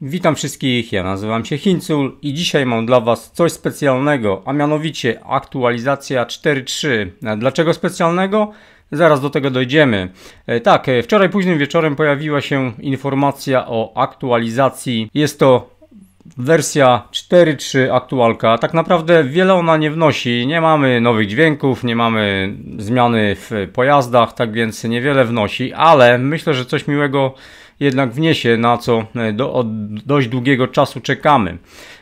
Witam wszystkich, ja nazywam się Hincul i dzisiaj mam dla Was coś specjalnego, a mianowicie aktualizacja 4.3. Dlaczego specjalnego? Zaraz do tego dojdziemy. E, tak, e, wczoraj późnym wieczorem pojawiła się informacja o aktualizacji. Jest to wersja 4.3 aktualka. Tak naprawdę wiele ona nie wnosi. Nie mamy nowych dźwięków, nie mamy zmiany w pojazdach, tak więc niewiele wnosi, ale myślę, że coś miłego jednak wniesie, na co e, do, od dość długiego czasu czekamy.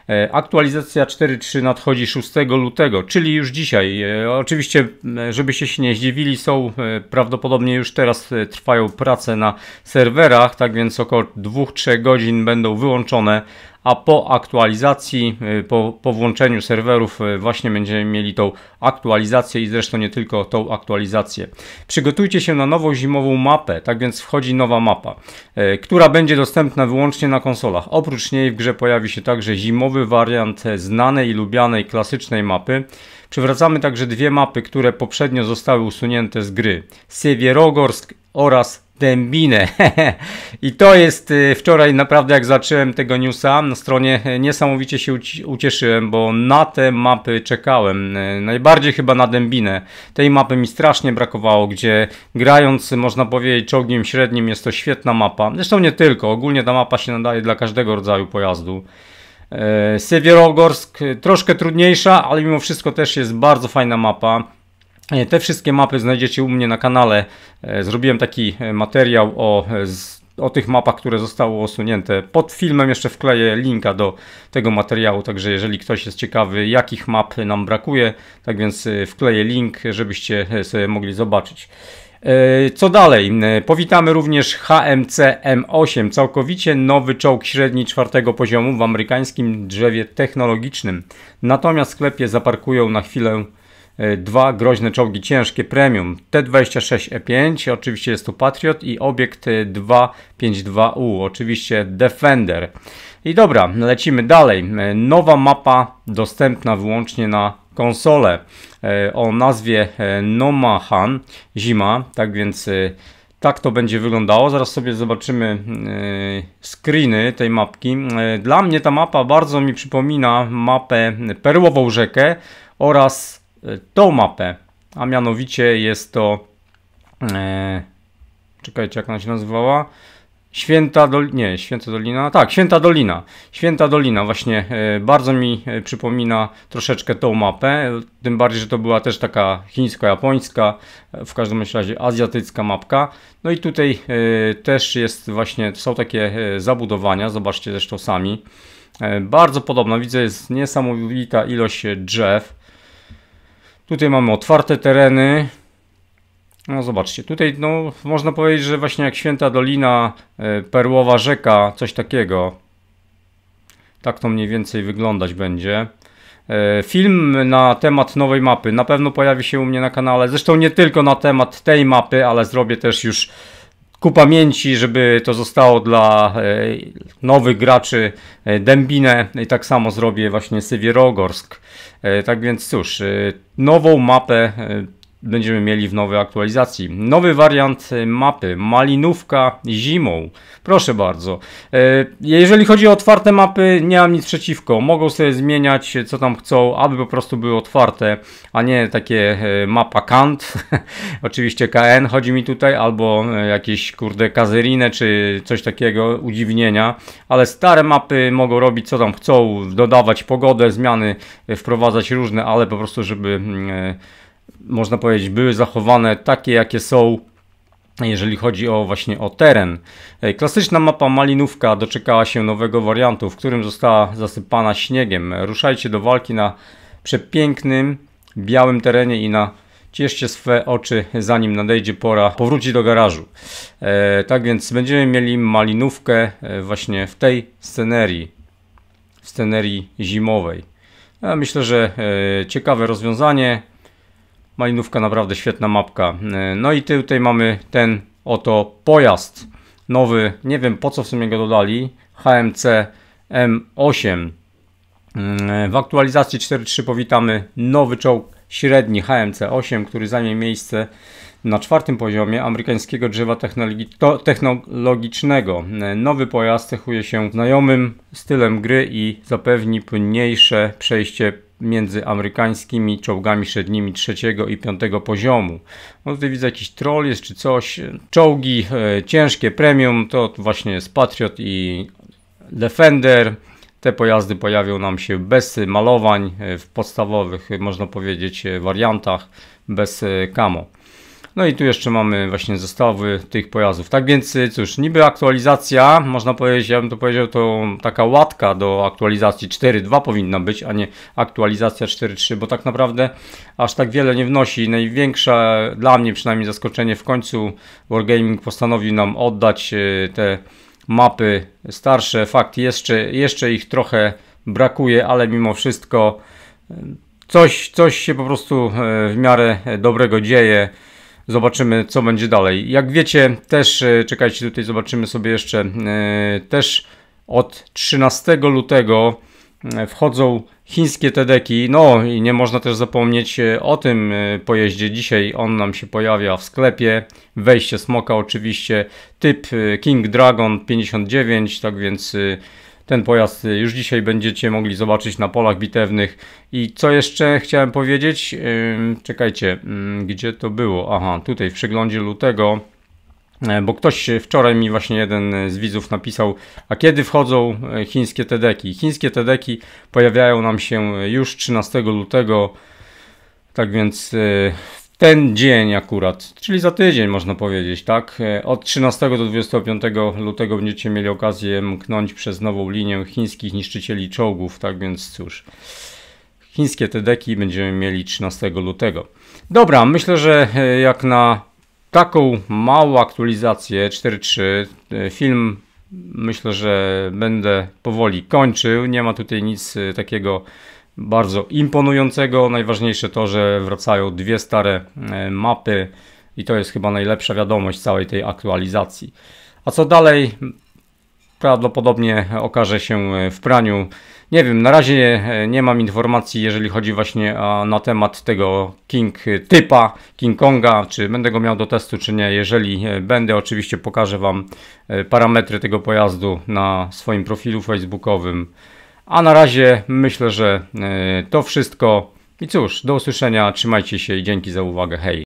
E, aktualizacja 4.3 nadchodzi 6 lutego, czyli już dzisiaj. E, oczywiście, żebyście się nie zdziwili, są prawdopodobnie już teraz trwają prace na serwerach, tak więc około 2-3 godzin będą wyłączone, a po aktualizacji, y, po, po włączeniu serwerów y, właśnie będziemy mieli tą aktualizację i zresztą nie tylko tą aktualizację. Przygotujcie się na nową zimową mapę, tak więc wchodzi nowa mapa, y, która będzie dostępna wyłącznie na konsolach. Oprócz niej w grze pojawi się także zimowy wariant znanej i lubianej klasycznej mapy. Przywracamy także dwie mapy, które poprzednio zostały usunięte z gry. Siewierogorsk oraz Dębinę. I to jest y, wczoraj naprawdę jak zacząłem tego newsa na stronie y, niesamowicie się ucieszyłem, bo na te mapy czekałem. Y, najbardziej chyba na Dębinę. Tej mapy mi strasznie brakowało, gdzie grając można powiedzieć czołgiem średnim jest to świetna mapa. Zresztą nie tylko, ogólnie ta mapa się nadaje dla każdego rodzaju pojazdu. Siewierogorsk troszkę trudniejsza, ale mimo wszystko też jest bardzo fajna mapa. E, te wszystkie mapy znajdziecie u mnie na kanale. E, zrobiłem taki e, materiał o, o tych mapach, które zostały usunięte. Pod filmem jeszcze wkleję linka do tego materiału, także jeżeli ktoś jest ciekawy, jakich map nam brakuje, tak więc wkleję link, żebyście sobie mogli zobaczyć. Co dalej? Powitamy również HMC M8, całkowicie nowy czołg średni czwartego poziomu w amerykańskim drzewie technologicznym. Natomiast sklepie zaparkują na chwilę dwa groźne czołgi ciężkie premium T-26E5, oczywiście jest to Patriot i obiekt 252U, oczywiście Defender. I dobra, lecimy dalej. E, nowa mapa dostępna wyłącznie na konsolę e, o nazwie Nomahan Zima, tak więc tak to będzie wyglądało. Zaraz sobie zobaczymy screeny tej mapki. Dla mnie ta mapa bardzo mi przypomina mapę Perłową Rzekę oraz tą mapę, a mianowicie jest to e, czekajcie jak ona się nazywała Święta Dolina, nie, Święta Dolina, tak, Święta Dolina. Święta Dolina właśnie e, bardzo mi e, przypomina troszeczkę tą mapę, tym bardziej, że to była też taka chińsko-japońska, w każdym razie azjatycka mapka. No i tutaj e, też jest właśnie, są takie zabudowania, zobaczcie zresztą sami. Bardzo podobna, widzę jest niesamowita ilość drzew. Tutaj mamy otwarte tereny. No zobaczcie, tutaj no, można powiedzieć, że właśnie jak Święta Dolina, e, Perłowa Rzeka, coś takiego. Tak to mniej więcej wyglądać będzie. E, film na temat nowej mapy na pewno pojawi się u mnie na kanale. Zresztą nie tylko na temat tej mapy, ale zrobię też już ku pamięci, żeby to zostało dla e, nowych graczy e, Dębinę i tak samo zrobię właśnie Sywierogorsk. E, tak więc cóż, nową mapę będziemy mieli w nowej aktualizacji. Nowy wariant e, mapy, malinówka zimą. Proszę bardzo. E, jeżeli chodzi o otwarte mapy, nie mam nic przeciwko. Mogą sobie zmieniać co tam chcą, aby po prostu były otwarte, a nie takie e, mapa Kant. Oczywiście KN chodzi mi tutaj, albo jakieś kurde kazerinę, czy coś takiego, udziwnienia. Ale stare mapy mogą robić co tam chcą, dodawać pogodę, zmiany, wprowadzać różne, ale po prostu, żeby mm, można powiedzieć, były zachowane takie, jakie są jeżeli chodzi o właśnie o teren. Klasyczna mapa Malinówka doczekała się nowego wariantu, w którym została zasypana śniegiem. Ruszajcie do walki na przepięknym, białym terenie i na cieszcie swe oczy, zanim nadejdzie pora powrócić do garażu. E, tak więc będziemy mieli malinówkę e, właśnie w tej scenerii, w scenerii zimowej. Ja myślę, że e, ciekawe rozwiązanie. Malinówka naprawdę świetna mapka. E, no i tutaj mamy ten oto pojazd nowy. Nie wiem po co w sumie go dodali. HMC M8. E, w aktualizacji 4.3 powitamy nowy czołg średni HMC 8, który zajmie miejsce na czwartym poziomie amerykańskiego drzewa technologicznego. Nowy pojazd cechuje się znajomym stylem gry i zapewni płynniejsze przejście między amerykańskimi czołgami średnimi trzeciego i piątego poziomu. No tutaj widzę jakiś troll jest czy coś. Czołgi e, ciężkie premium to właśnie jest Patriot i Defender. Te pojazdy pojawią nam się bez malowań e, w podstawowych, można powiedzieć, e, wariantach, bez camo. No i tu jeszcze mamy właśnie zestawy tych pojazdów. Tak więc cóż, niby aktualizacja, można powiedzieć, ja bym to powiedział, to taka łatka do aktualizacji 4.2 powinna być, a nie aktualizacja 4.3, bo tak naprawdę aż tak wiele nie wnosi. Największe dla mnie przynajmniej zaskoczenie w końcu Wargaming postanowił nam oddać e, te mapy starsze. Fakt, jeszcze, jeszcze ich trochę brakuje, ale mimo wszystko e, coś, coś się po prostu w miarę dobrego dzieje. Zobaczymy, co będzie dalej. Jak wiecie, też e, czekajcie, tutaj zobaczymy sobie jeszcze. E, też od 13 lutego e, wchodzą chińskie TEDeki. No i nie można też zapomnieć o tym pojeździe. Dzisiaj on nam się pojawia w sklepie. Wejście smoka oczywiście. Typ King Dragon 59, tak więc ten pojazd już dzisiaj będziecie mogli zobaczyć na polach bitewnych. I co jeszcze chciałem powiedzieć? Czekajcie, gdzie to było? Aha, tutaj w przeglądzie lutego. E, bo ktoś wczoraj mi właśnie jeden z widzów napisał, a kiedy wchodzą e, chińskie TEDeki? Chińskie TEDeki pojawiają nam się już 13 lutego, tak więc e, ten dzień akurat, czyli za tydzień można powiedzieć, tak? E, od 13 do 25 lutego będziecie mieli okazję mknąć przez nową linię chińskich niszczycieli czołgów, tak więc cóż. Chińskie te deki będziemy mieli 13 lutego. Dobra, myślę, że e, jak na taką małą aktualizację 4.3 e, film myślę, że będę powoli kończył. Nie ma tutaj nic takiego bardzo imponującego. Najważniejsze to, że wracają dwie stare e, mapy i to jest chyba najlepsza wiadomość całej tej aktualizacji. A co dalej? Prawdopodobnie okaże się w praniu. Nie wiem, na razie e, nie mam informacji, jeżeli chodzi właśnie na temat tego King typa, King Konga, czy będę go miał do testu, czy nie. Jeżeli e, będę, oczywiście pokażę Wam parametry tego pojazdu na swoim profilu facebookowym. A na razie myślę, że e, to wszystko. I cóż, do usłyszenia, trzymajcie się i dzięki za uwagę. Hej!